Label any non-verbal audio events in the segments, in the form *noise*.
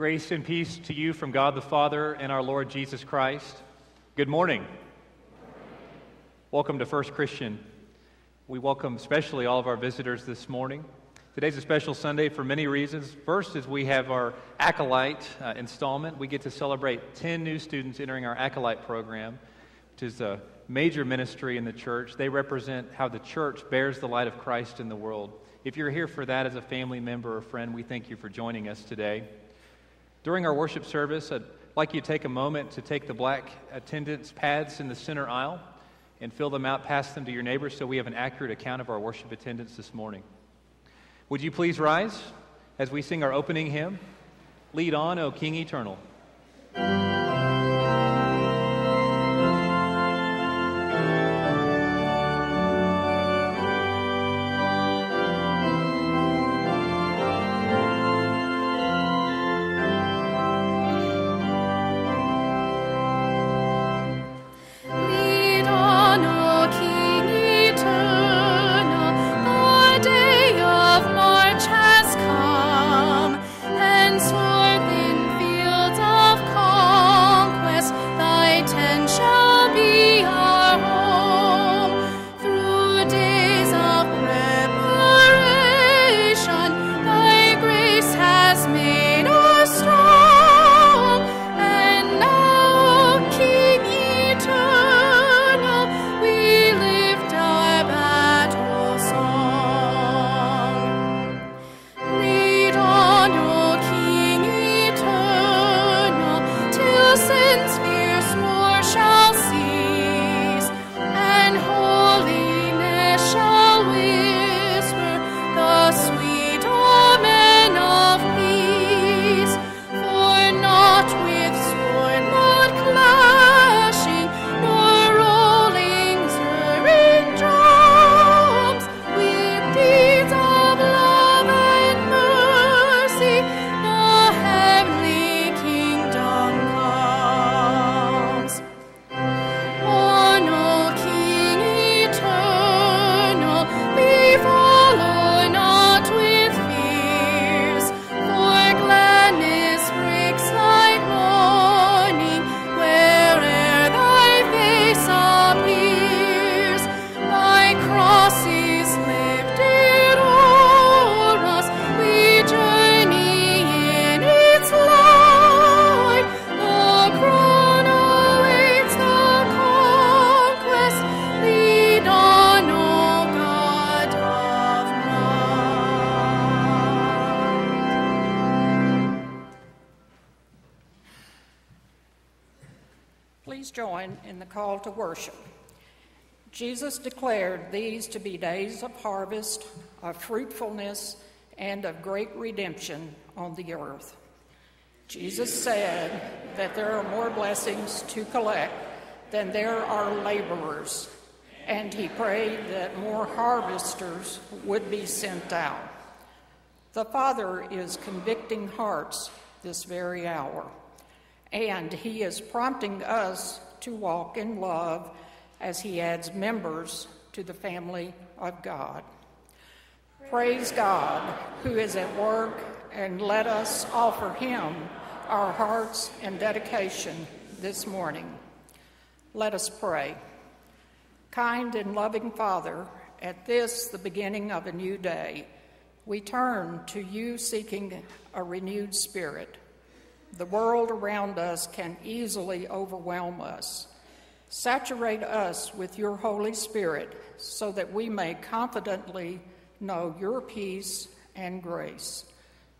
Grace and peace to you from God the Father and our Lord Jesus Christ. Good morning. Welcome to First Christian. We welcome especially all of our visitors this morning. Today's a special Sunday for many reasons. First is we have our Acolyte uh, installment. We get to celebrate 10 new students entering our Acolyte program, which is a major ministry in the church. They represent how the church bears the light of Christ in the world. If you're here for that as a family member or friend, we thank you for joining us today. During our worship service, I'd like you to take a moment to take the black attendance pads in the center aisle and fill them out, pass them to your neighbors so we have an accurate account of our worship attendance this morning. Would you please rise as we sing our opening hymn? Lead on, O King Eternal. To be days of harvest, of fruitfulness, and of great redemption on the earth. Jesus said that there are more blessings to collect than there are laborers, and he prayed that more harvesters would be sent out. The Father is convicting hearts this very hour, and he is prompting us to walk in love as he adds members to the family of God. Praise God who is at work, and let us offer him our hearts and dedication this morning. Let us pray. Kind and loving Father, at this, the beginning of a new day, we turn to you seeking a renewed spirit. The world around us can easily overwhelm us. Saturate us with your Holy Spirit so that we may confidently know your peace and grace.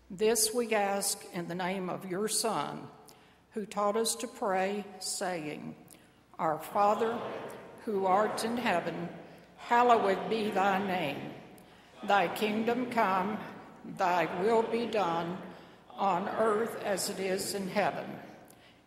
This we ask in the name of your Son, who taught us to pray, saying, Our Father, who art in heaven, hallowed be thy name. Thy kingdom come, thy will be done, on earth as it is in heaven.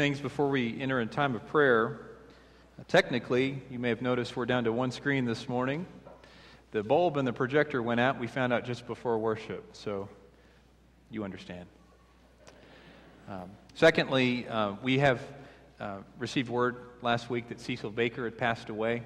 Things before we enter in time of prayer. Uh, technically, you may have noticed we're down to one screen this morning. The bulb and the projector went out, we found out just before worship, so you understand. Um, secondly, uh, we have uh, received word last week that Cecil Baker had passed away,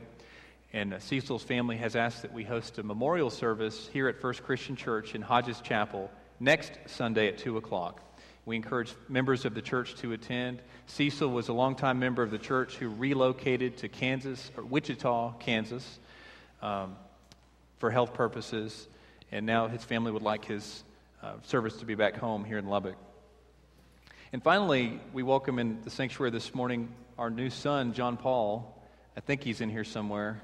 and uh, Cecil's family has asked that we host a memorial service here at First Christian Church in Hodges Chapel next Sunday at 2 o'clock. We encourage members of the church to attend. Cecil was a longtime member of the church who relocated to Kansas, or Wichita, Kansas, um, for health purposes, and now his family would like his uh, service to be back home here in Lubbock. And finally, we welcome in the sanctuary this morning our new son, John Paul. I think he's in here somewhere.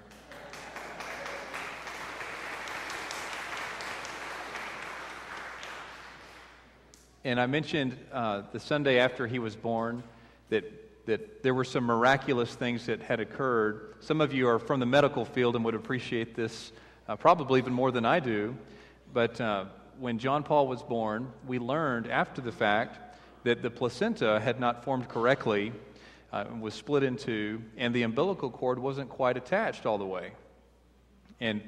And I mentioned uh, the Sunday after he was born that, that there were some miraculous things that had occurred. Some of you are from the medical field and would appreciate this uh, probably even more than I do. But uh, when John Paul was born, we learned after the fact that the placenta had not formed correctly, uh, was split in two, and the umbilical cord wasn't quite attached all the way. And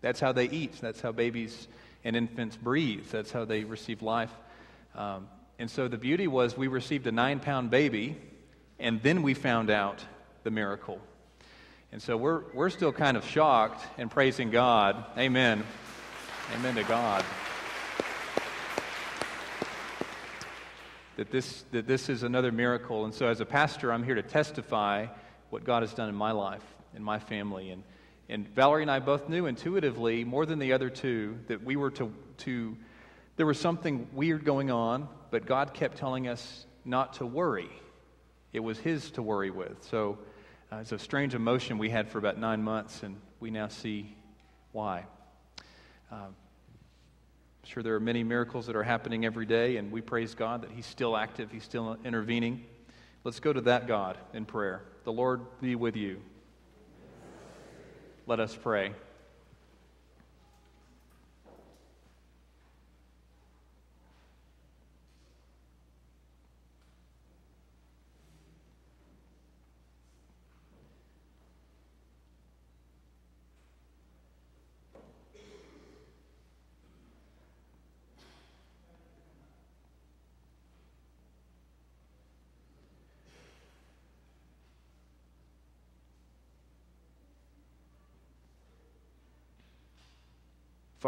that's how they eat. That's how babies and infants breathe. That's how they receive life. Um, and so the beauty was we received a nine pound baby, and then we found out the miracle. And so we're, we're still kind of shocked and praising God. Amen. Amen to God. That this, that this is another miracle. And so, as a pastor, I'm here to testify what God has done in my life, in my family. And and Valerie and I both knew intuitively, more than the other two, that we were to, to there was something weird going on, but God kept telling us not to worry. It was His to worry with. So uh, it's a strange emotion we had for about nine months, and we now see why. Uh, I'm sure there are many miracles that are happening every day, and we praise God that He's still active, He's still intervening. Let's go to that God in prayer. The Lord be with you. Let us pray.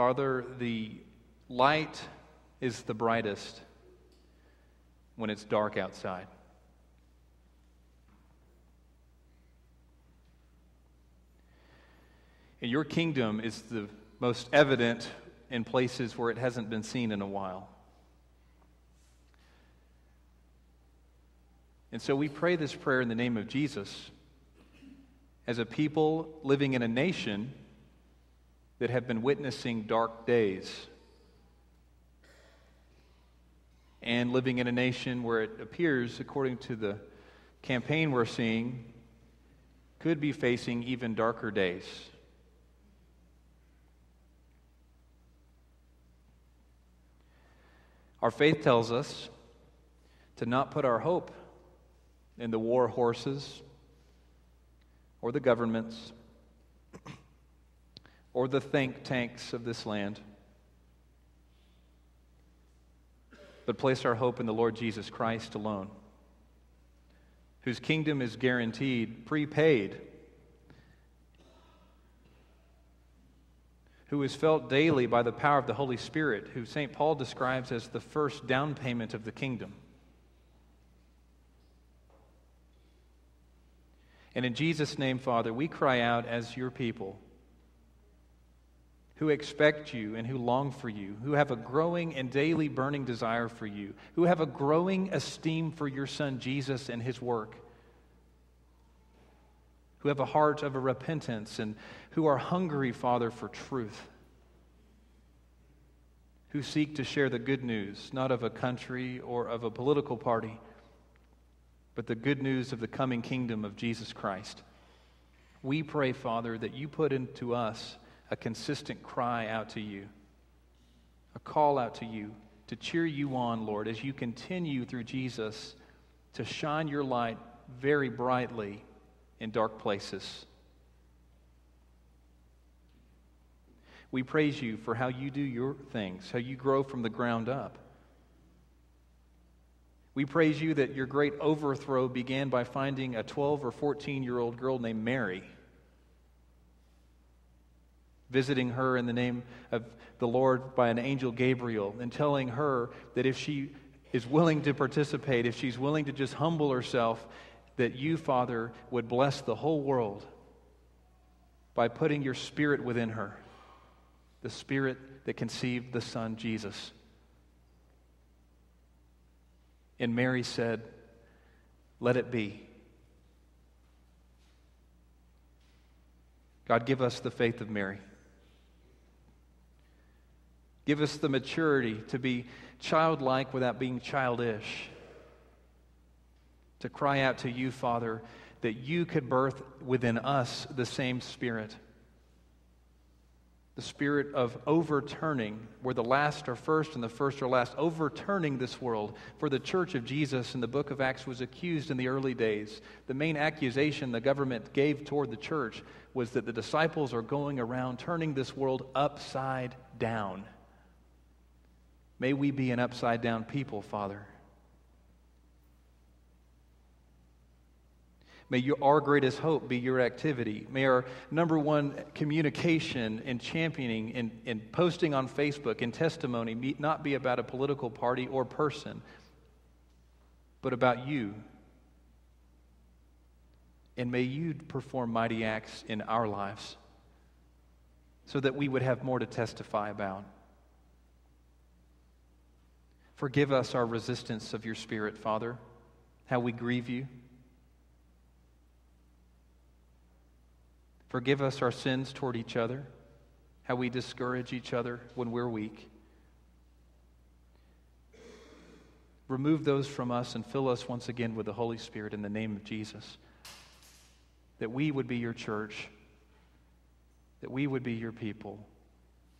Father, the light is the brightest when it's dark outside. And your kingdom is the most evident in places where it hasn't been seen in a while. And so we pray this prayer in the name of Jesus as a people living in a nation that have been witnessing dark days and living in a nation where it appears, according to the campaign we're seeing, could be facing even darker days. Our faith tells us to not put our hope in the war horses or the governments or the think tanks of this land, but place our hope in the Lord Jesus Christ alone, whose kingdom is guaranteed, prepaid who is felt daily by the power of the Holy Spirit, who St. Paul describes as the first down payment of the kingdom. And in Jesus' name, Father, we cry out as your people who expect you and who long for you, who have a growing and daily burning desire for you, who have a growing esteem for your Son Jesus and his work who have a heart of a repentance and who are hungry, Father, for truth, who seek to share the good news, not of a country or of a political party, but the good news of the coming kingdom of Jesus Christ. We pray, Father, that you put into us a consistent cry out to you, a call out to you to cheer you on, Lord, as you continue through Jesus to shine your light very brightly in dark places. We praise you for how you do your things, how you grow from the ground up. We praise you that your great overthrow began by finding a 12 or 14 year old girl named Mary, visiting her in the name of the Lord by an angel Gabriel, and telling her that if she is willing to participate, if she's willing to just humble herself that you, Father, would bless the whole world by putting your spirit within her, the spirit that conceived the Son, Jesus. And Mary said, Let it be. God, give us the faith of Mary. Give us the maturity to be childlike without being childish to cry out to you, Father, that you could birth within us the same spirit. The spirit of overturning, where the last are first and the first are last, overturning this world. For the church of Jesus in the book of Acts was accused in the early days. The main accusation the government gave toward the church was that the disciples are going around turning this world upside down. May we be an upside down people, Father. May your, our greatest hope be your activity. May our number one communication and championing and, and posting on Facebook and testimony not be about a political party or person, but about you. And may you perform mighty acts in our lives so that we would have more to testify about. Forgive us our resistance of your Spirit, Father, how we grieve you. Forgive us our sins toward each other, how we discourage each other when we're weak. Remove those from us and fill us once again with the Holy Spirit in the name of Jesus. That we would be your church, that we would be your people,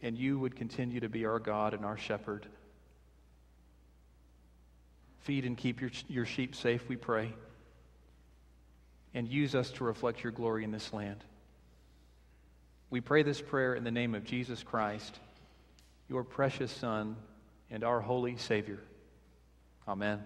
and you would continue to be our God and our shepherd. Feed and keep your, your sheep safe, we pray, and use us to reflect your glory in this land. We pray this prayer in the name of Jesus Christ, your precious Son, and our holy Savior. Amen.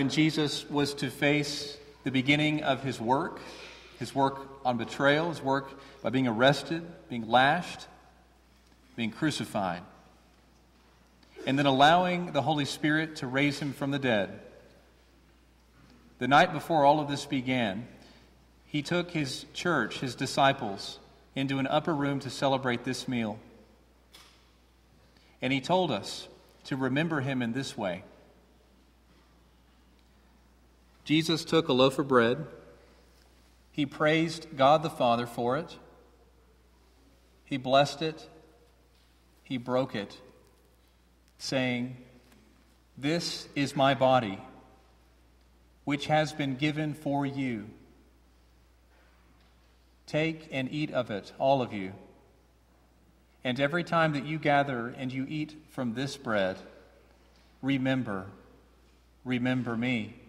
When Jesus was to face the beginning of his work, his work on betrayal, his work by being arrested, being lashed, being crucified, and then allowing the Holy Spirit to raise him from the dead. The night before all of this began, he took his church, his disciples, into an upper room to celebrate this meal. And he told us to remember him in this way. Jesus took a loaf of bread. He praised God the Father for it. He blessed it. He broke it, saying, This is my body, which has been given for you. Take and eat of it, all of you. And every time that you gather and you eat from this bread, remember, remember me.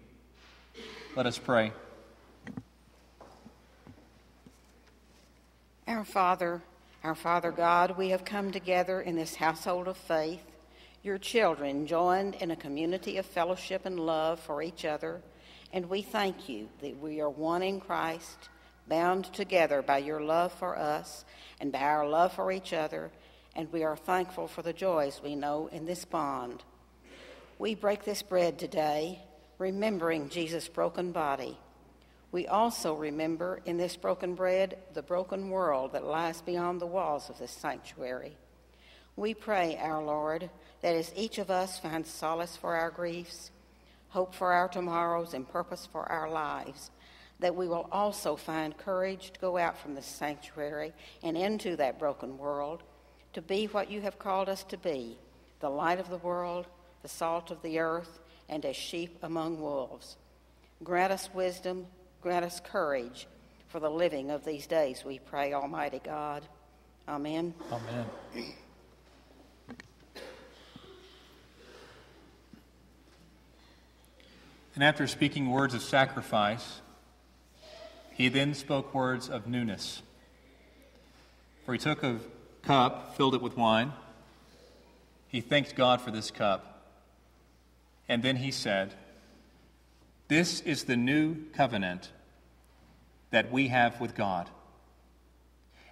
Let us pray. Our Father, our Father God, we have come together in this household of faith, your children joined in a community of fellowship and love for each other, and we thank you that we are one in Christ, bound together by your love for us and by our love for each other, and we are thankful for the joys we know in this bond. We break this bread today remembering Jesus' broken body. We also remember in this broken bread the broken world that lies beyond the walls of this sanctuary. We pray, our Lord, that as each of us finds solace for our griefs, hope for our tomorrows, and purpose for our lives, that we will also find courage to go out from this sanctuary and into that broken world to be what you have called us to be the light of the world, the salt of the earth, and as sheep among wolves. Grant us wisdom, grant us courage for the living of these days, we pray, Almighty God. Amen. Amen. And after speaking words of sacrifice, he then spoke words of newness. For he took a cup, filled it with wine. He thanked God for this cup. And then he said, This is the new covenant that we have with God.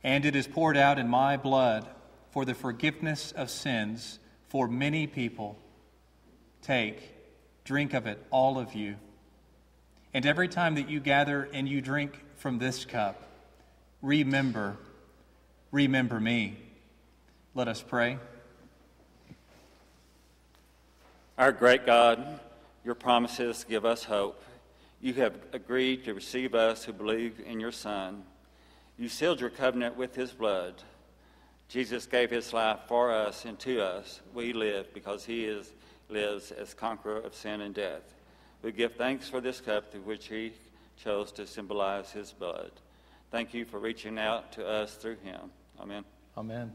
And it is poured out in my blood for the forgiveness of sins for many people. Take, drink of it, all of you. And every time that you gather and you drink from this cup, remember, remember me. Let us pray. Our great God, your promises give us hope. You have agreed to receive us who believe in your Son. You sealed your covenant with his blood. Jesus gave his life for us and to us. We live because he is, lives as conqueror of sin and death. We give thanks for this cup through which he chose to symbolize his blood. Thank you for reaching out to us through him. Amen. Amen.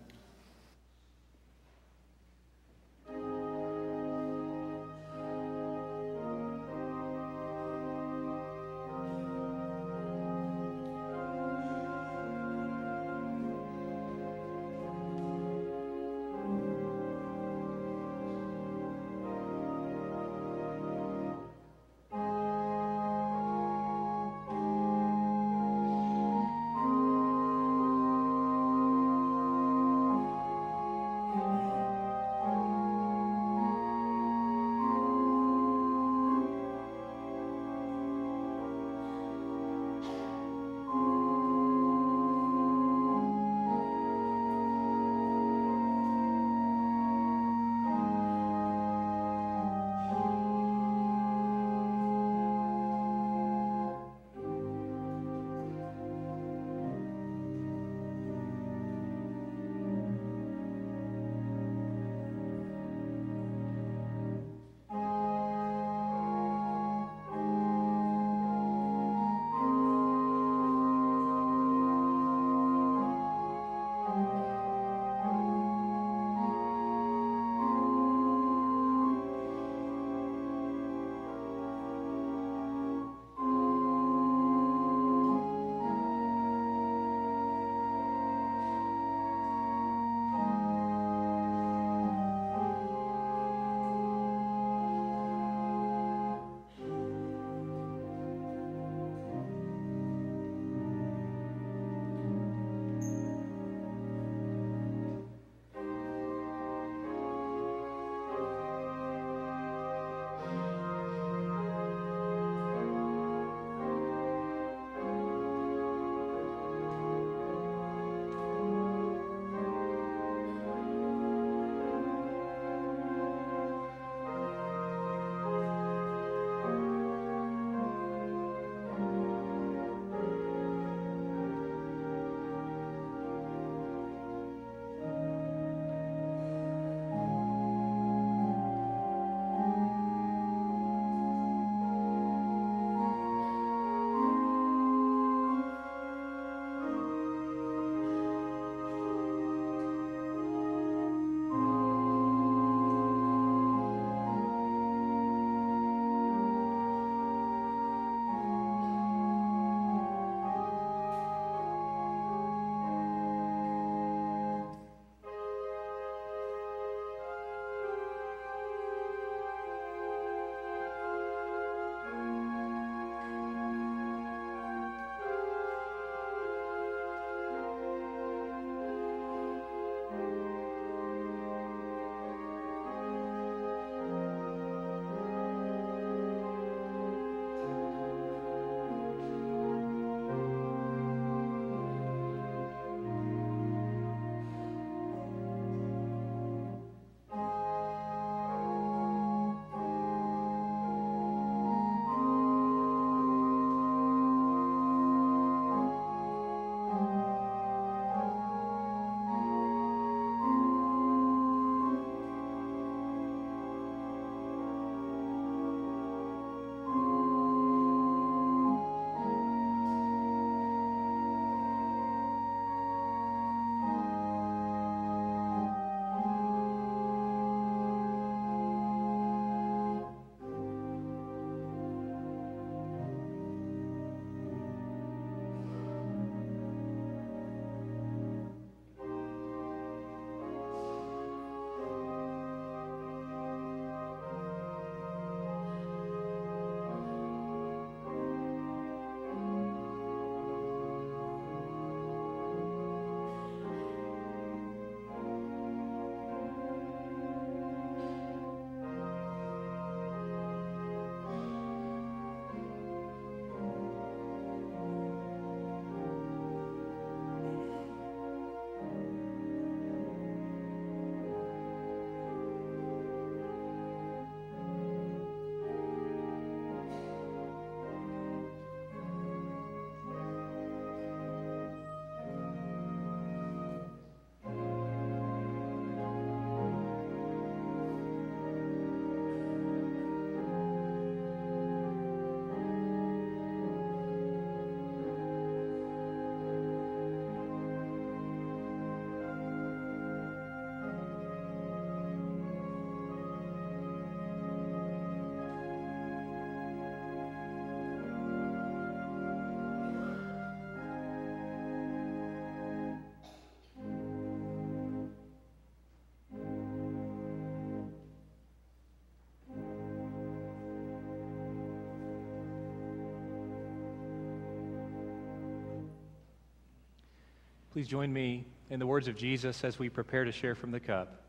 Please join me in the words of Jesus as we prepare to share from the cup.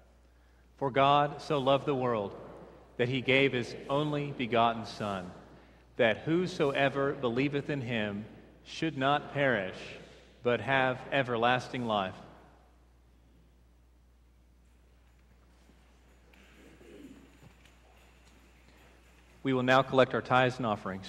For God so loved the world that he gave his only begotten Son, that whosoever believeth in him should not perish, but have everlasting life. We will now collect our tithes and offerings.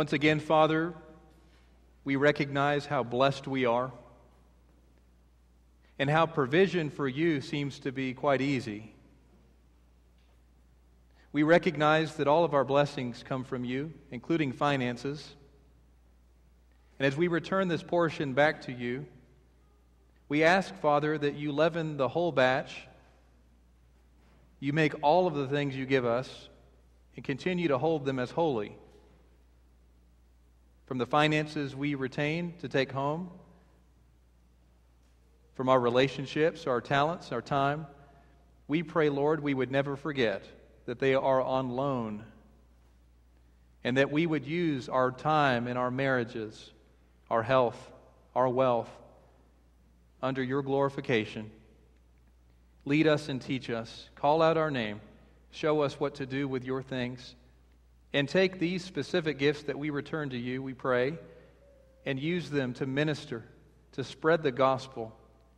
Once again, Father, we recognize how blessed we are. and how provision for you seems to be quite easy. We recognize that all of our blessings come from you, including finances. And as we return this portion back to you, we ask, Father, that you leaven the whole batch. You make all of the things you give us and continue to hold them as holy. From the finances we retain to take home, from our relationships, our talents, our time, we pray, Lord, we would never forget that they are on loan and that we would use our time and our marriages, our health, our wealth under your glorification. Lead us and teach us. Call out our name. Show us what to do with your things. And take these specific gifts that we return to you, we pray, and use them to minister, to spread the gospel,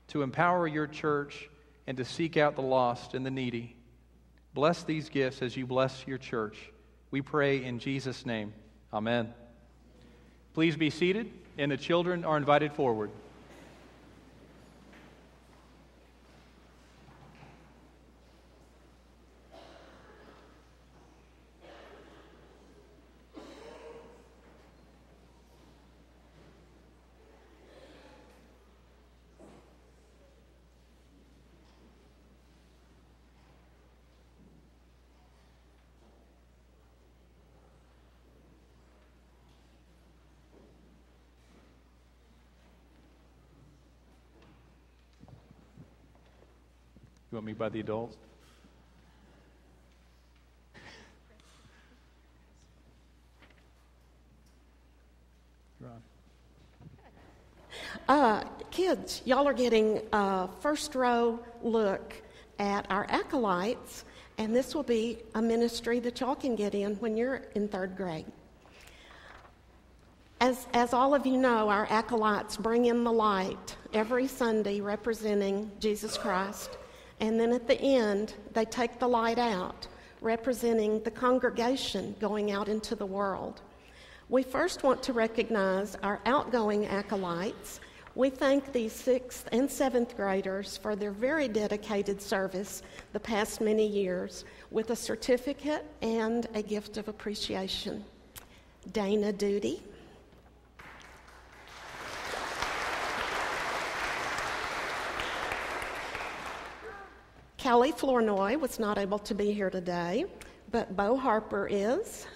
to empower your church, and to seek out the lost and the needy. Bless these gifts as you bless your church. We pray in Jesus' name. Amen. Please be seated, and the children are invited forward. You want me by the adults? Uh, kids, y'all are getting a first row look at our acolytes, and this will be a ministry that y'all can get in when you're in third grade. As, as all of you know, our acolytes bring in the light every Sunday representing Jesus Christ. And then at the end, they take the light out, representing the congregation going out into the world. We first want to recognize our outgoing acolytes. We thank these sixth and seventh graders for their very dedicated service the past many years with a certificate and a gift of appreciation. Dana Duty. Kelly Flournoy was not able to be here today, but Bo Harper is.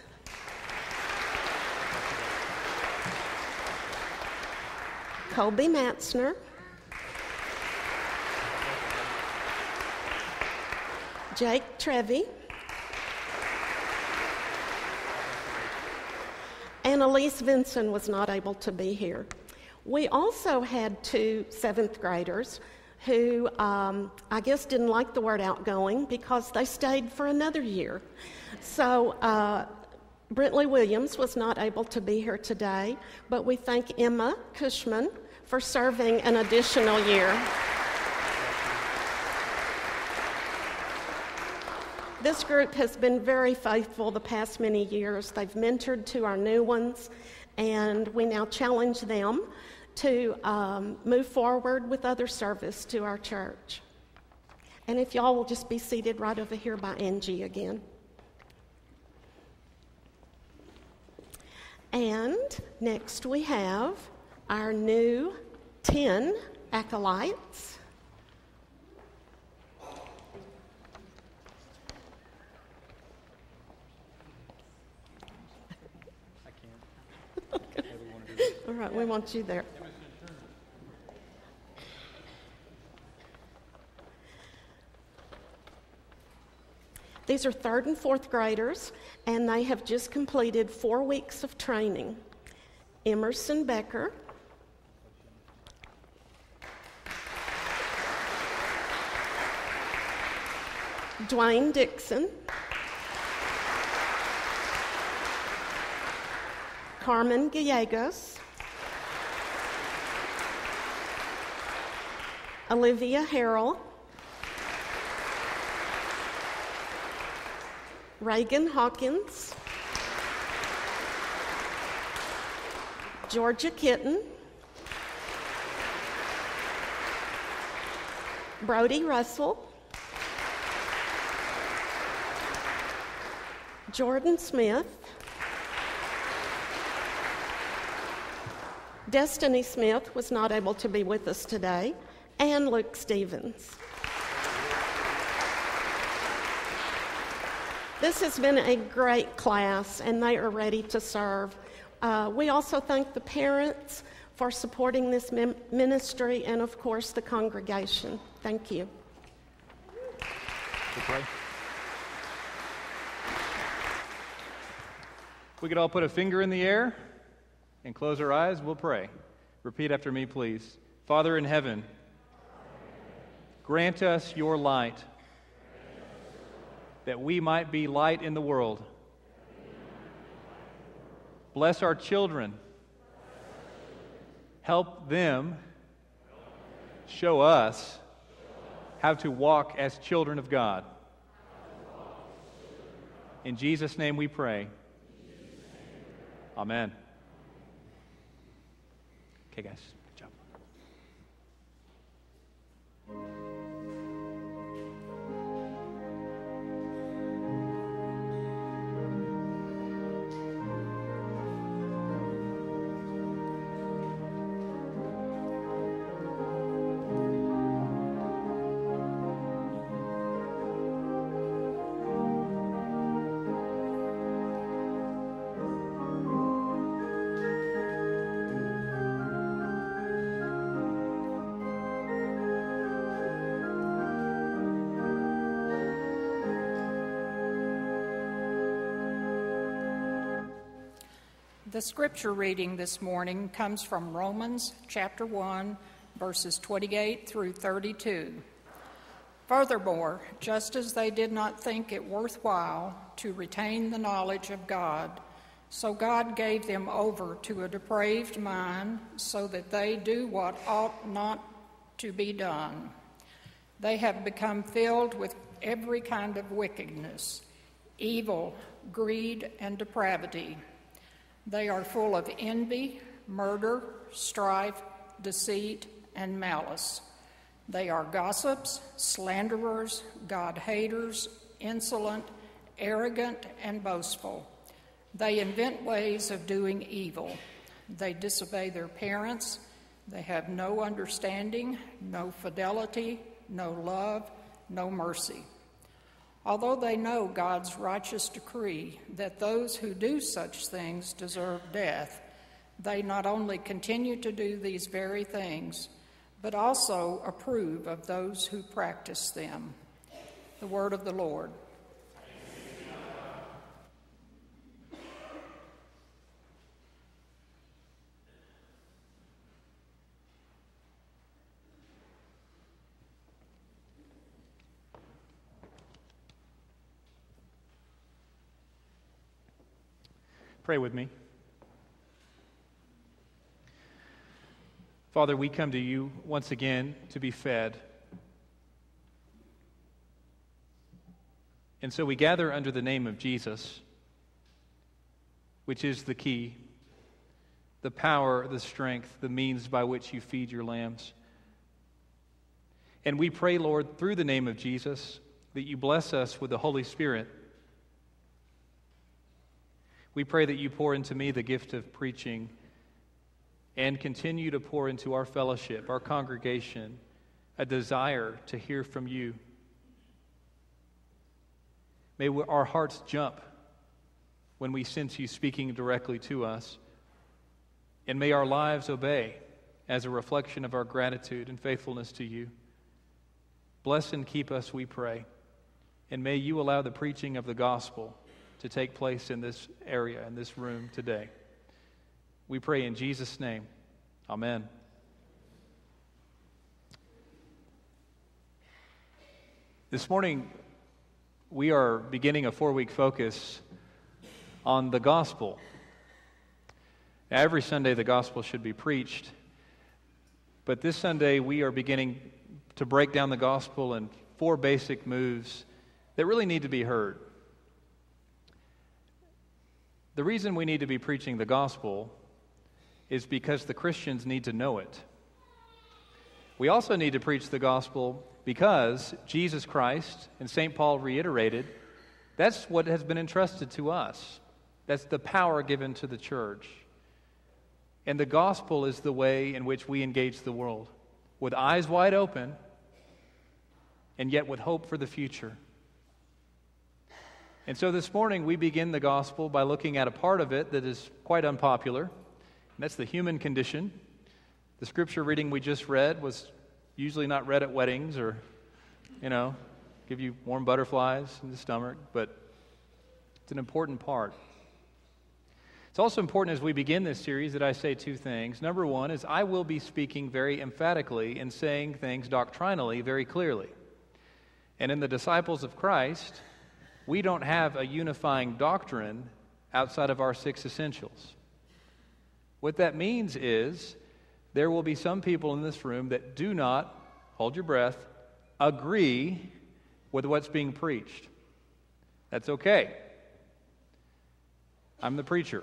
Colby Matzner. Jake Trevi. And Elise Vinson was not able to be here. We also had two seventh graders who um, I guess didn't like the word outgoing because they stayed for another year. So uh, Brentley Williams was not able to be here today, but we thank Emma Cushman for serving an additional year. This group has been very faithful the past many years. They've mentored to our new ones, and we now challenge them to um, move forward with other service to our church. And if y'all will just be seated right over here by Angie again. And next we have our new 10 acolytes. *laughs* All right, we want you there. These are third and fourth graders, and they have just completed four weeks of training. Emerson Becker. Dwayne Dixon. Carmen Gallegos. Olivia Harrell. Reagan Hawkins, Georgia Kitten, Brody Russell, Jordan Smith, Destiny Smith was not able to be with us today, and Luke Stevens. This has been a great class, and they are ready to serve. Uh, we also thank the parents for supporting this ministry and, of course, the congregation. Thank you. We could all put a finger in the air and close our eyes. We'll pray. Repeat after me, please. Father in heaven, grant us your light that we might be light in the world. Bless our children. Help them show us how to walk as children of God. In Jesus' name we pray. Amen. Okay, guys. The scripture reading this morning comes from Romans chapter 1, verses 28 through 32. Furthermore, just as they did not think it worthwhile to retain the knowledge of God, so God gave them over to a depraved mind so that they do what ought not to be done. They have become filled with every kind of wickedness, evil, greed, and depravity. They are full of envy, murder, strife, deceit, and malice. They are gossips, slanderers, God haters, insolent, arrogant, and boastful. They invent ways of doing evil. They disobey their parents. They have no understanding, no fidelity, no love, no mercy. Although they know God's righteous decree that those who do such things deserve death, they not only continue to do these very things, but also approve of those who practice them. The word of the Lord. Pray with me. Father, we come to you once again to be fed. And so we gather under the name of Jesus, which is the key, the power, the strength, the means by which you feed your lambs. And we pray, Lord, through the name of Jesus, that you bless us with the Holy Spirit we pray that you pour into me the gift of preaching and continue to pour into our fellowship, our congregation, a desire to hear from you. May our hearts jump when we sense you speaking directly to us. And may our lives obey as a reflection of our gratitude and faithfulness to you. Bless and keep us, we pray. And may you allow the preaching of the gospel to take place in this area, in this room today. We pray in Jesus' name. Amen. This morning, we are beginning a four week focus on the gospel. Every Sunday, the gospel should be preached, but this Sunday, we are beginning to break down the gospel in four basic moves that really need to be heard. The reason we need to be preaching the gospel is because the Christians need to know it. We also need to preach the gospel because Jesus Christ and St. Paul reiterated that's what has been entrusted to us. That's the power given to the church. And the gospel is the way in which we engage the world with eyes wide open and yet with hope for the future. And so this morning we begin the gospel by looking at a part of it that is quite unpopular, and that's the human condition. The scripture reading we just read was usually not read at weddings or, you know, give you warm butterflies in the stomach, but it's an important part. It's also important as we begin this series that I say two things. Number one is I will be speaking very emphatically and saying things doctrinally very clearly. And in the disciples of Christ, we don't have a unifying doctrine outside of our six essentials. What that means is there will be some people in this room that do not, hold your breath, agree with what's being preached. That's okay. I'm the preacher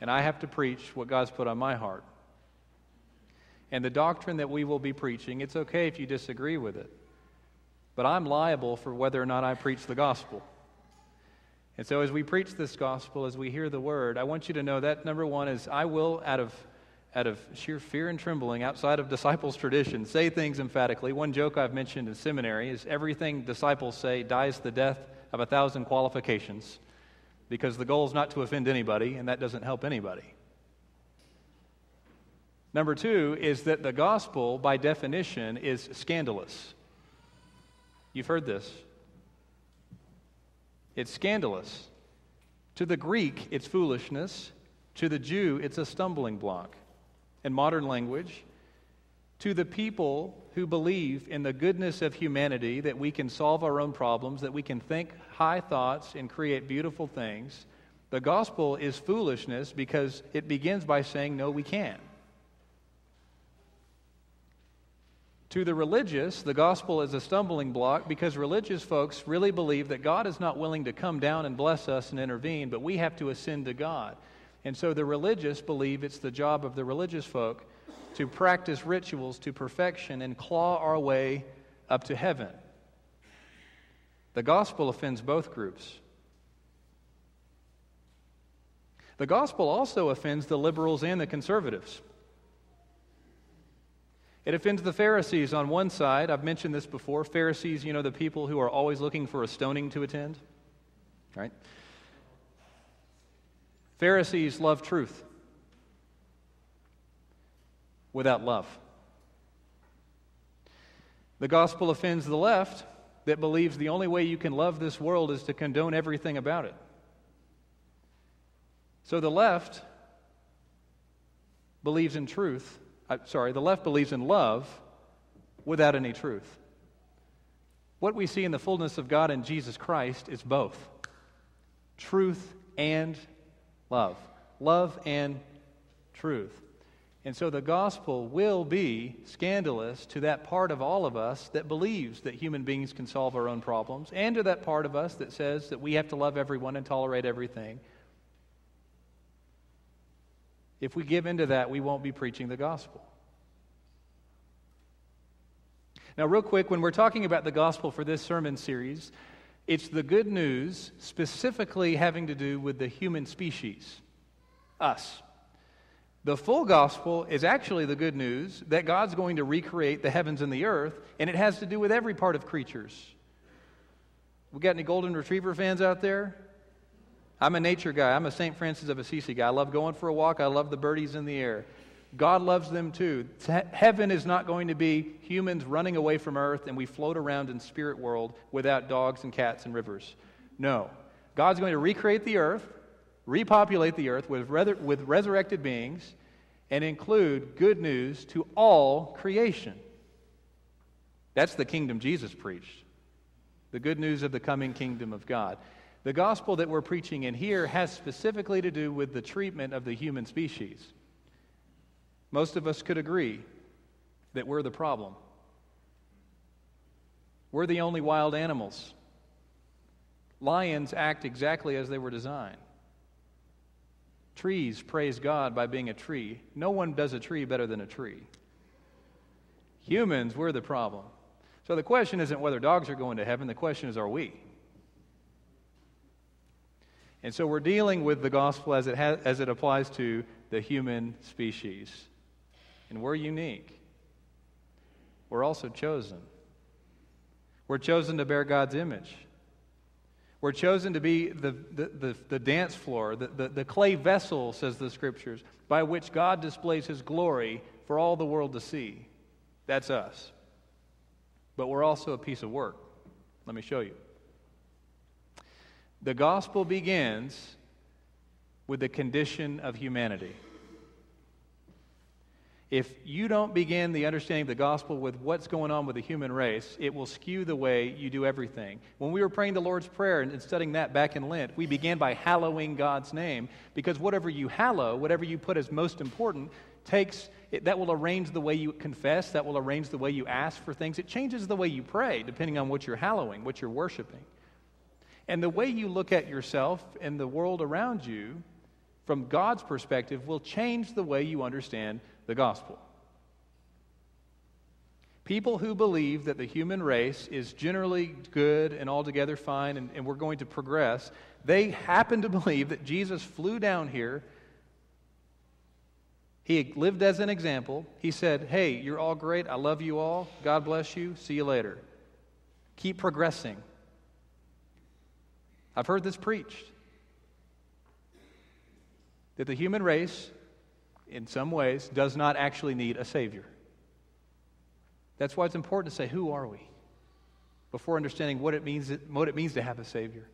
and I have to preach what God's put on my heart. And the doctrine that we will be preaching, it's okay if you disagree with it, but I'm liable for whether or not I preach the gospel. And so, as we preach this gospel, as we hear the word, I want you to know that number one is I will, out of out of sheer fear and trembling, outside of disciples' tradition, say things emphatically. One joke I've mentioned in seminary is everything disciples say dies the death of a thousand qualifications because the goal is not to offend anybody, and that doesn't help anybody. Number two is that the gospel, by definition, is scandalous. You've heard this. It's scandalous. To the Greek, it's foolishness. To the Jew, it's a stumbling block. In modern language, to the people who believe in the goodness of humanity, that we can solve our own problems, that we can think high thoughts and create beautiful things, the gospel is foolishness because it begins by saying, no, we can't. To the religious, the gospel is a stumbling block because religious folks really believe that God is not willing to come down and bless us and intervene, but we have to ascend to God. And so the religious believe it's the job of the religious folk to practice rituals to perfection and claw our way up to heaven. The gospel offends both groups. The gospel also offends the liberals and the conservatives. It offends the Pharisees on one side. I've mentioned this before. Pharisees, you know, the people who are always looking for a stoning to attend, right? Pharisees love truth without love. The gospel offends the left that believes the only way you can love this world is to condone everything about it. So the left believes in truth. Uh, sorry, the left believes in love without any truth. What we see in the fullness of God in Jesus Christ is both truth and love. Love and truth. And so the gospel will be scandalous to that part of all of us that believes that human beings can solve our own problems, and to that part of us that says that we have to love everyone and tolerate everything. If we give into that, we won't be preaching the gospel. Now, real quick, when we're talking about the gospel for this sermon series, it's the good news specifically having to do with the human species, us. The full gospel is actually the good news that God's going to recreate the heavens and the earth, and it has to do with every part of creatures. We got any golden retriever fans out there? I'm a nature guy. I'm a St. Francis of Assisi guy. I love going for a walk. I love the birdies in the air. God loves them too. Heaven is not going to be humans running away from earth and we float around in spirit world without dogs and cats and rivers. No. God's going to recreate the earth, repopulate the earth with, with resurrected beings, and include good news to all creation. That's the kingdom Jesus preached the good news of the coming kingdom of God. The gospel that we're preaching in here has specifically to do with the treatment of the human species. Most of us could agree that we're the problem. We're the only wild animals. Lions act exactly as they were designed. Trees praise God by being a tree. No one does a tree better than a tree. Humans, we're the problem. So the question isn't whether dogs are going to heaven, the question is, are we? And so we're dealing with the gospel as it, as it applies to the human species. And we're unique. We're also chosen. We're chosen to bear God's image. We're chosen to be the, the, the, the dance floor, the, the, the clay vessel, says the scriptures, by which God displays his glory for all the world to see. That's us. But we're also a piece of work. Let me show you. The gospel begins with the condition of humanity. If you don't begin the understanding of the gospel with what's going on with the human race, it will skew the way you do everything. When we were praying the Lord's Prayer and studying that back in Lent, we began by hallowing God's name because whatever you hallow, whatever you put as most important, takes it, that will arrange the way you confess, that will arrange the way you ask for things. It changes the way you pray depending on what you're hallowing, what you're worshiping. And the way you look at yourself and the world around you from God's perspective will change the way you understand the gospel. People who believe that the human race is generally good and altogether fine and, and, we're going to progress, they happen to believe that Jesus flew down here. He lived as an example. He said, Hey, you're all great. I love you all. God bless you. See you later. Keep progressing. I've heard this preached that the human race in some ways, does not actually need a Savior. That's why it's important to say, Who are we? before understanding what it means, what it means to have a Savior.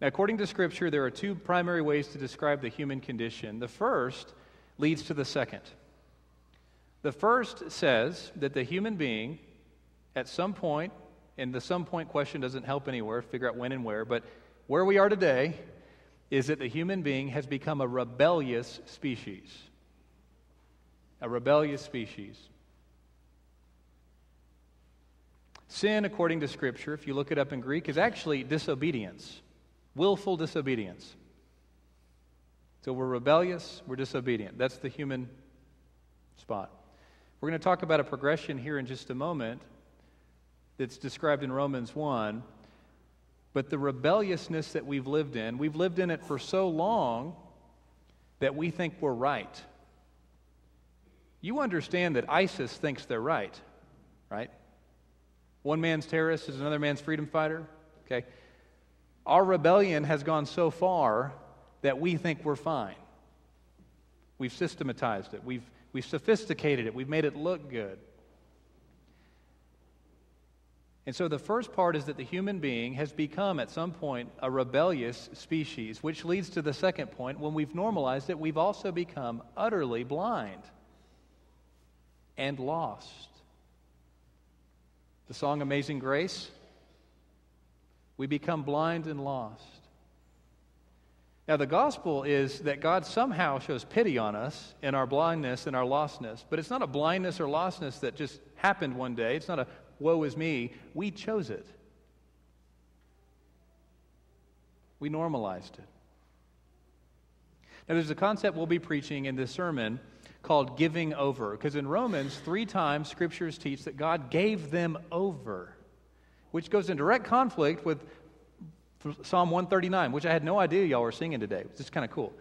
Now, according to Scripture, there are two primary ways to describe the human condition. The first leads to the second. The first says that the human being, at some point, and the some point question doesn't help anywhere, figure out when and where, but where we are today, is that the human being has become a rebellious species. A rebellious species. Sin, according to Scripture, if you look it up in Greek, is actually disobedience, willful disobedience. So we're rebellious, we're disobedient. That's the human spot. We're going to talk about a progression here in just a moment that's described in Romans 1 but the rebelliousness that we've lived in, we've lived in it for so long that we think we're right. You understand that ISIS thinks they're right, right? One man's terrorist is another man's freedom fighter, okay? Our rebellion has gone so far that we think we're fine. We've systematized it, we've, we've sophisticated it, we've made it look good. And so the first part is that the human being has become, at some point, a rebellious species, which leads to the second point. When we've normalized it, we've also become utterly blind and lost. The song Amazing Grace, we become blind and lost. Now, the gospel is that God somehow shows pity on us in our blindness and our lostness, but it's not a blindness or lostness that just happened one day. It's not a woe is me. We chose it. We normalized it. Now, there's a concept we'll be preaching in this sermon called giving over. Because in Romans, three times scriptures teach that God gave them over, which goes in direct conflict with Psalm 139, which I had no idea y'all were singing today. It's just kind of cool.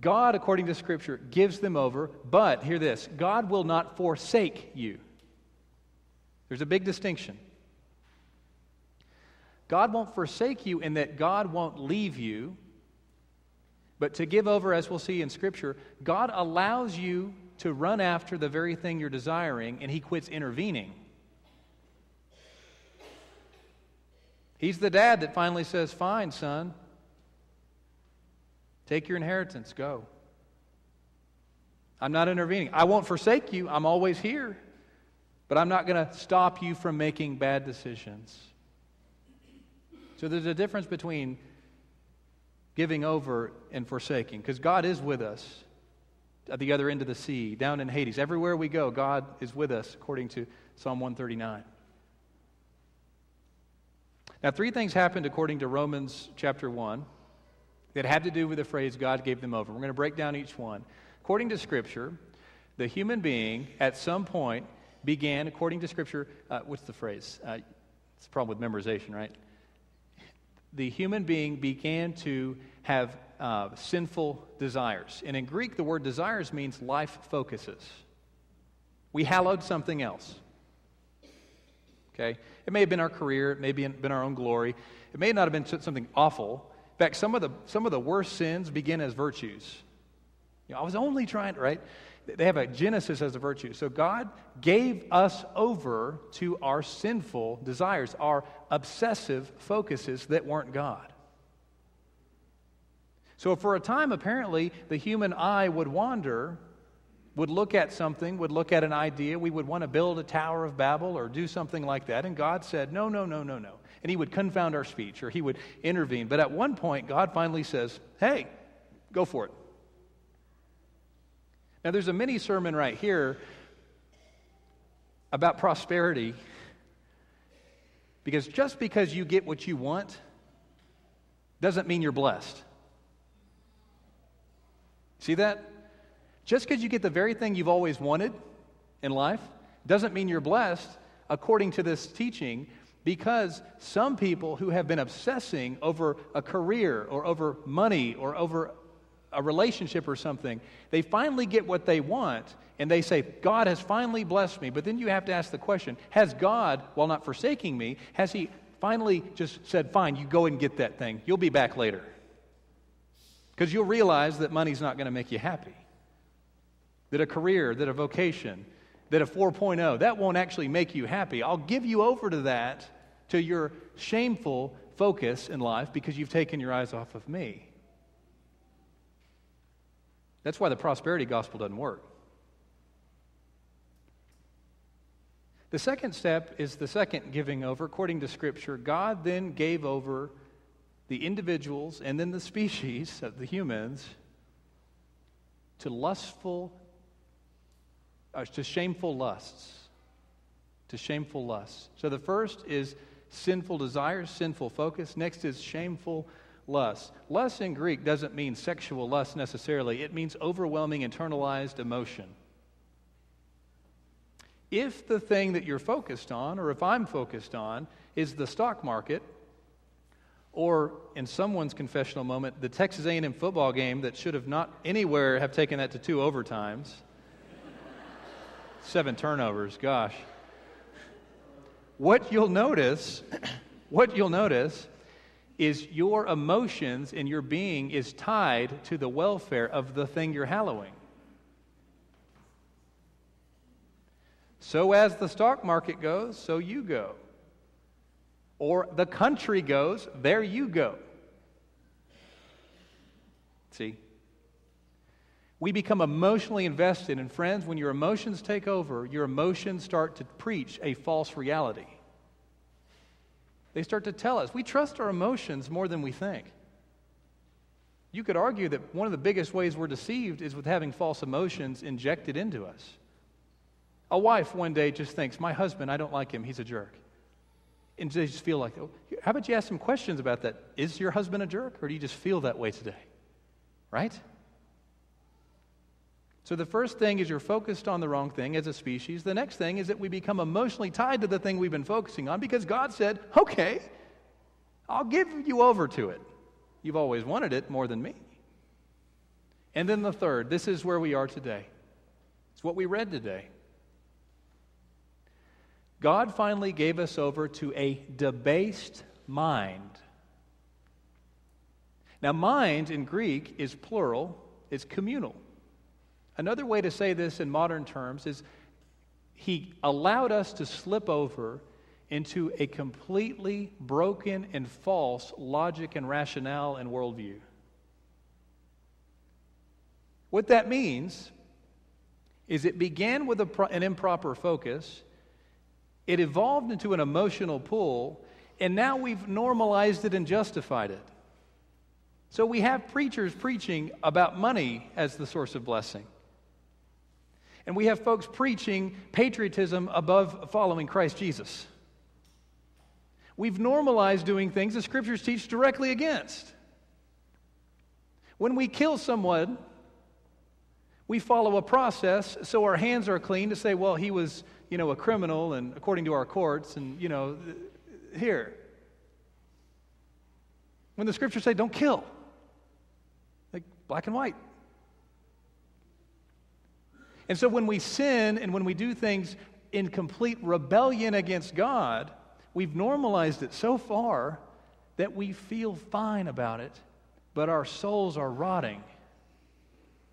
God, according to scripture, gives them over, but hear this God will not forsake you. There's a big distinction. God won't forsake you in that God won't leave you. But to give over, as we'll see in Scripture, God allows you to run after the very thing you're desiring, and He quits intervening. He's the dad that finally says, Fine, son, take your inheritance, go. I'm not intervening. I won't forsake you, I'm always here but I'm not going to stop you from making bad decisions. So there's a difference between giving over and forsaking, because God is with us at the other end of the sea, down in Hades. Everywhere we go, God is with us, according to Psalm 139. Now, three things happened according to Romans chapter 1 that had to do with the phrase God gave them over. We're going to break down each one. According to Scripture, The human being, at some point, began, according to Scripture, uh, what's the phrase? Uh, it's a problem with memorization, right? The human being began to have uh, sinful desires. And in Greek, the word desires means life focuses. We hallowed something else. Okay? It may have been our career, it may have been our own glory, it may not have been something awful. In fact, some of the, some of the worst sins begin as virtues. You know, I was only trying to, right? They have a Genesis as a virtue. So God gave us over to our sinful desires, our obsessive focuses that weren't God. So for a time, apparently, the human eye would wander, would look at something, would look at an idea. We would want to build a Tower of Babel or do something like that. And God said, no, no, no, no, no. And He would confound our speech or He would intervene. But at one point, God finally says, hey, go for it. Now, there's a mini sermon right here about prosperity because just because you get what you want doesn't mean you're blessed. See that? Just because you get the very thing you've always wanted in life doesn't mean you're blessed, according to this teaching, because some people who have been obsessing over a career or over money or over a relationship or something, they finally get what they want and they say, God has finally blessed me. But then you have to ask the question Has God, while not forsaking me, has He finally just said, Fine, you go and get that thing? You'll be back later. Because you'll realize that money's not going to make you happy. That a career, that a vocation, that a 4.0, that won't actually make you happy. I'll give you over to that, to your shameful focus in life because you've taken your eyes off of me. That's why the prosperity gospel doesn't work. The second step is the second giving over. According to Scripture, God then gave over the individuals and then the *laughs* species of the humans to lustful, uh, to shameful lusts. To shameful lusts. So the first is sinful desires, sinful focus. Next is shameful lust. Lust in Greek doesn't mean sexual lust necessarily, it means overwhelming internalized emotion. If the thing that you're focused on, or if I'm focused on, is the stock market, or in someone's confessional moment, the Texas A&M football game that should have not anywhere have taken that to two overtimes, seven turnovers, gosh. What you'll notice, *clears throat* what you'll notice is your emotions and your being is tied to the welfare of the thing you're hallowing. So, as the stock market goes, so you go. Or the country goes, there you go. See? We become emotionally invested, and friends, when your emotions take over, your emotions start to preach a false reality. They start to tell us we trust our emotions more than we think. You could argue that one of the biggest ways we're deceived is with having false emotions injected into us. A wife one day just thinks, My husband, I don't like him, he's a jerk. And they just feel like, oh, how about you ask some questions about that? Is your husband a jerk, or do you just feel that way today? Right? So the first thing is you're focused on the wrong thing as a species. The next thing is that we become emotionally tied to the thing we've been focusing on because God said, okay, I'll give you over to it. You've always wanted it more than me. And then the third, this is where we are today. It's what we read today. God finally gave us over to a debased mind. Now, mind in Greek is plural, it's communal. Another way to say this in modern terms is he allowed us to slip over into a completely broken and false logic and rationale and worldview. What that means is it began with a, an improper focus, it evolved into an emotional pull, and now we've normalized it and justified it. So we have preachers preaching about money as the source of blessing. And we have folks preaching patriotism above following Christ Jesus. We've normalized doing things the scriptures teach directly against. When we kill someone, We follow a process so our hands are clean to say, well, he was, you know, a criminal and according to our courts and, you know, here. When the scriptures say don't kill, like black and white. And so when we sin and when we do things in complete rebellion against God, we've normalized it so far that we feel fine about it, but our souls are rotting.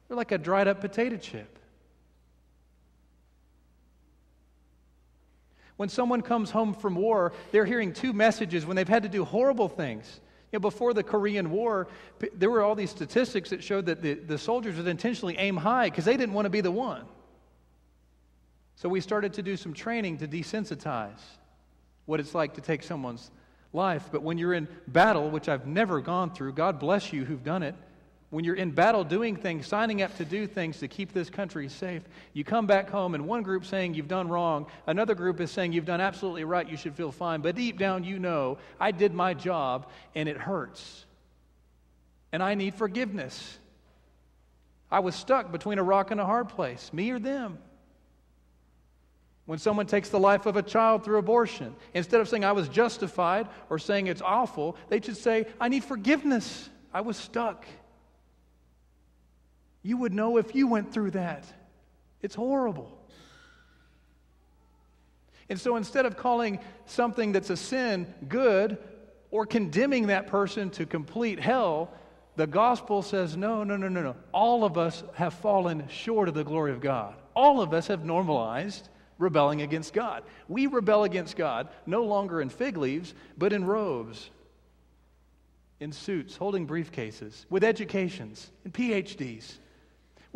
They're like a dried up potato chip. When someone comes home from war, they're hearing two messages when they've had to do horrible things. You know, before the Korean War, there were all these statistics that showed that the, the soldiers would intentionally aim high because they didn't want to be the one. So we started to do some training to desensitize what it's like to take someone's life. But when you're in battle, which I've never gone through, God bless you who've done it. When you're in battle doing things, signing up to do things to keep this country safe, you come back home and one group saying you've done wrong, another group is saying you've done absolutely right, you should feel fine. But deep down, you know, I did my job and it hurts. And I need forgiveness. I was stuck between a rock and a hard place, me or them. When someone takes the life of a child through abortion, instead of saying, I was justified or saying it's awful, they should say, I need forgiveness. I was stuck. You would know if you went through that. It's horrible. And so instead of calling something that's a sin good or condemning that person to complete hell, the gospel says, no, no, no, no, no. All of us have fallen short of the glory of God. All of us have normalized rebelling against God. We rebel against God no longer in fig leaves, but in robes, in suits, holding briefcases, with educations and PhDs,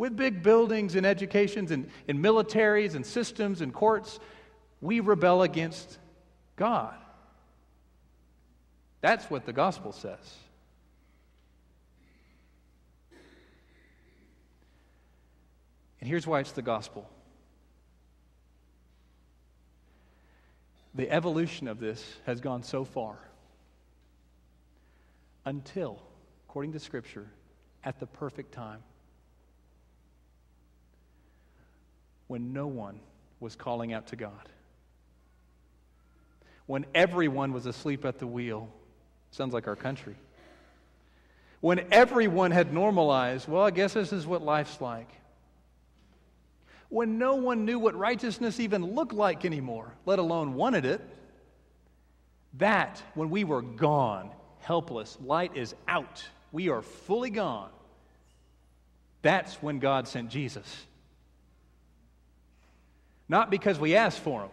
with big buildings and educations and, and militaries and systems and courts. We rebel against God. That's what the gospel says. And here's why it's the gospel. the evolution of this has gone so far until, according to Scripture, at the perfect time, when no one was calling out to God, when everyone was asleep at the wheel. Sounds like our country. When everyone had normalized, well, I guess this is what life's like when no one knew what righteousness even looked like anymore, let alone wanted it. That, when we were gone, helpless, light is out, we are fully gone. That's when God sent Jesus. Not because we asked for them,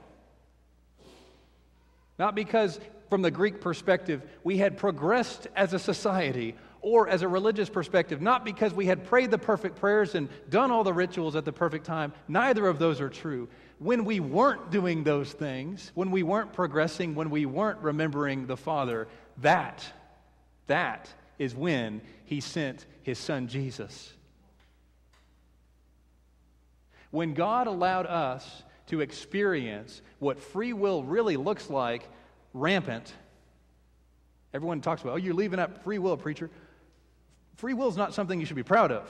not because, from the Greek perspective, we had progressed as a society or as a religious perspective, not because we had prayed the perfect prayers and done all the rituals at the perfect time. Neither of those are true. When we weren't doing those things, when we weren't progressing, when we weren't remembering the Father, that, that is when He sent His Son Jesus. When God allowed us to experience what free will really looks like rampant, everyone talks about, oh, you're leaving out free will, preacher. Free will is not something you should be proud of.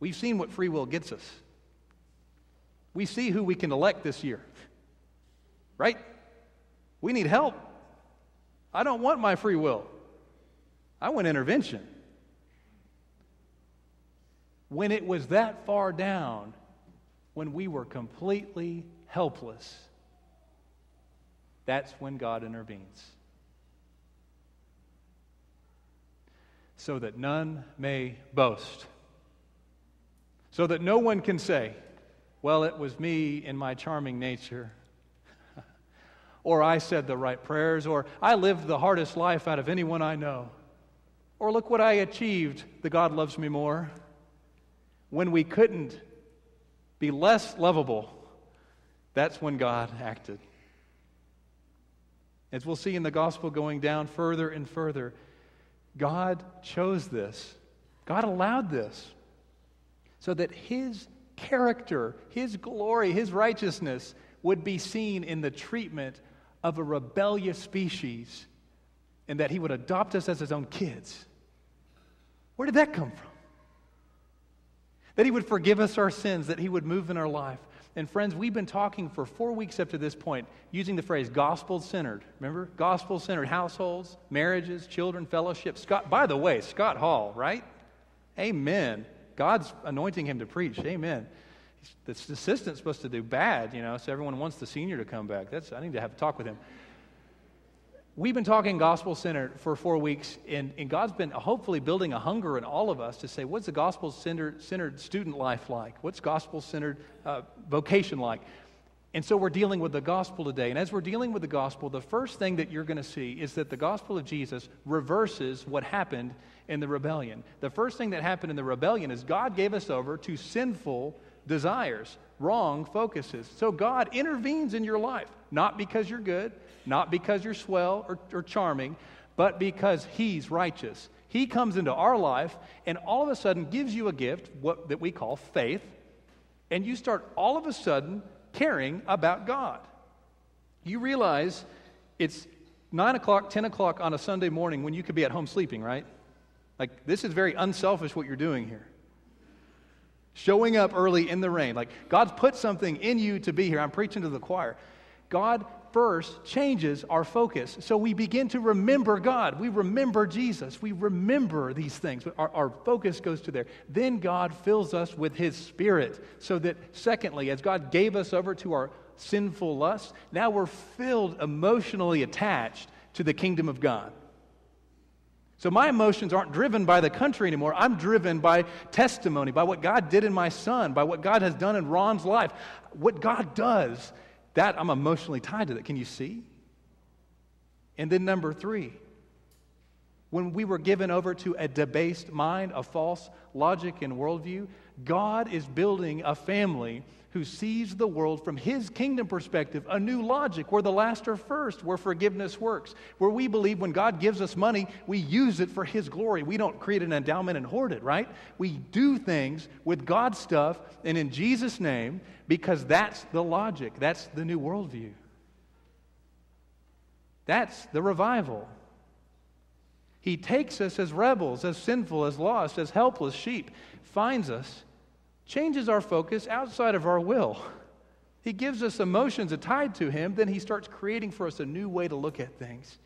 We've seen what free will gets us. We see who we can elect this year, right? We need help. I don't want my free will, I want intervention. When it was that far down, when we were completely helpless, that's when God intervenes. so that none may boast. So that no one can say, Well, it was me in my charming nature. *laughs* or I said the right prayers, or I lived the hardest life out of anyone I know. Or look what I achieved, the God loves me more. When we couldn't be less lovable, that's when God acted. As we'll see in the gospel going down further and further, God chose this, God allowed this so that His character, His glory, His righteousness would be seen in the treatment of a rebellious species and that He would adopt us as His own kids. Where did that come from? That He would forgive us our sins, that He would move in our life. And friends, we've been talking for four weeks up to this point using the phrase gospel centered. Remember? Gospel centered households, marriages, children, fellowship. Scott, by the way, Scott Hall, right? Amen. God's anointing him to preach. Amen. The assistant's supposed to do bad, you know, so everyone wants the senior to come back. That's, I need to have a talk with him. We've been talking gospel centered for four weeks, and, and God's been hopefully building a hunger in all of us to say, what's the gospel centered student life like? What's gospel centered uh, vocation like? And so we're dealing with the gospel today. And as we're dealing with the gospel, the first thing that you're going to see is that the gospel of Jesus reverses what happened in the rebellion. The first thing that happened in the rebellion is God gave us over to sinful desires, wrong focuses. So God intervenes in your life, not because you're good, not because you're swell or, or charming, but because He's righteous. He comes into our life and all of a sudden gives you a gift what, that we call faith, and you start all of a sudden caring about God. You realize it's 9 o'clock, 10 o'clock on a Sunday morning when you could be at home sleeping, right? Like, this is very unselfish what you're doing here. Showing up early in the rain. Like, God's put something in you to be here. I'm preaching to the choir. God first changes our focus. So we begin to remember God. We remember Jesus. We remember these things. Our, our, focus goes to there. Then God fills us with His Spirit. So that, secondly, as God gave us over to our sinful lusts, now we're filled emotionally attached to the kingdom of God. So my emotions aren't driven by the country anymore. I'm driven by testimony, by what God did in my son, by what God has done in Ron's life. What God does that I'm emotionally tied to that. Can you see? And then number three, when we were given over to a debased mind, a false logic and worldview, God is building a family who sees the world from his kingdom perspective, a new logic where the last are first, where forgiveness works, where we believe when God gives us money, we use it for his glory. We don't create an endowment and hoard it, right? We do things with God's stuff and in Jesus' name because that's the logic, that's the new worldview. That's the revival. He takes us as rebels, as sinful, as lost, as helpless sheep, finds us changes our focus outside of our will. He gives us emotions tied to Him, then He starts creating for us a new way to look at things.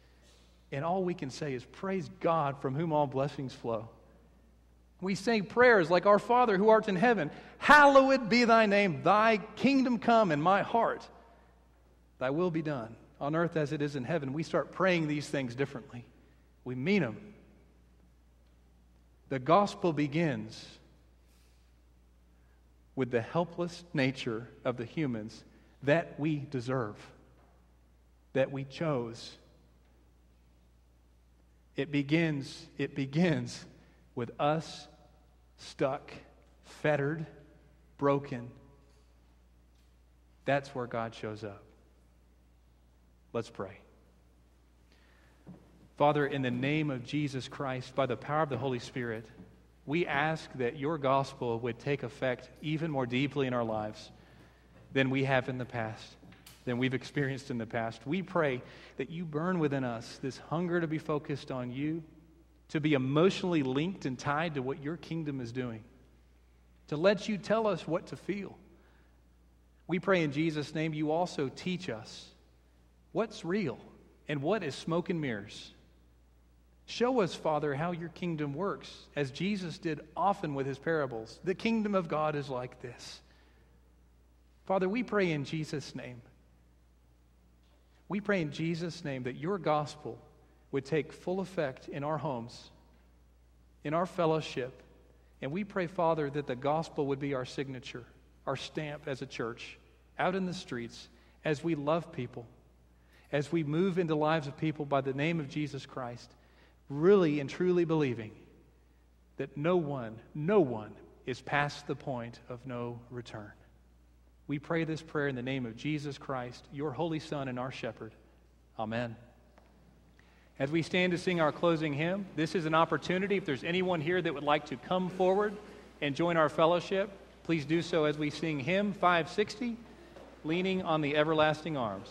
And all we can say is, Praise God from whom all blessings flow. We say prayers like, Our Father who art in heaven, hallowed be thy name, thy kingdom come in my heart, thy will be done on earth as it is in heaven. We start praying these things differently. We mean them. The gospel begins with the helpless nature of the humans that we deserve, that we chose. It begins, it begins with us stuck, fettered, broken. That's where God shows up. Let's pray. Father, in the name of Jesus Christ, by the power of the Holy Spirit, we ask that your gospel would take effect even more deeply in our lives than we have in the past, than we've experienced in the past. We pray that you burn within us this hunger to be focused on you, to be emotionally linked and tied to what your kingdom is doing, to let you tell us what to feel. We pray in Jesus' name you also teach us what's real and what is smoke and mirrors. Show us, Father, how your kingdom works, as Jesus did often with his parables. The kingdom of God is like this. Father, we pray in Jesus' name. We pray in Jesus' name that your gospel would take full effect in our homes, in our fellowship. And we pray, Father, that the gospel would be our signature, our stamp as a church, out in the streets, as we love people, as we move into lives of people by the name of Jesus Christ really and truly believing that no one, no one is past the point of no return. We pray this prayer in the name of Jesus Christ, your holy Son and our shepherd. Amen. As we stand to sing our closing hymn, this is an opportunity. If there's anyone here that would like to come forward and join our fellowship, please do so as we sing hymn 560, Leaning on the Everlasting Arms.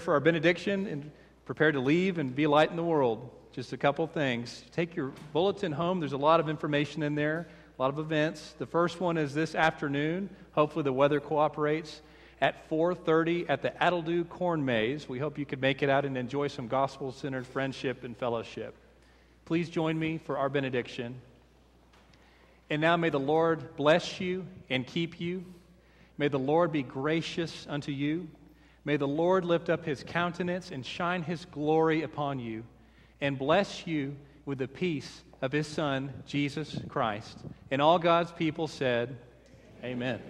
Prepare for our benediction and prepare to leave and be light in the world, just a couple things. Take your bulletin home. There's a lot of information in there, a lot of events. The first one is this afternoon. Hopefully the weather cooperates at 4:30 at the Addledew Corn Maze. We hope you could make it out and enjoy some gospel-centered friendship and fellowship. Please join me for our benediction. And now may the Lord bless you and keep you. May the Lord be gracious unto you. May the Lord lift up his countenance and shine his glory upon you and bless you with the peace of his Son, Jesus Christ. And all God's people said, Amen.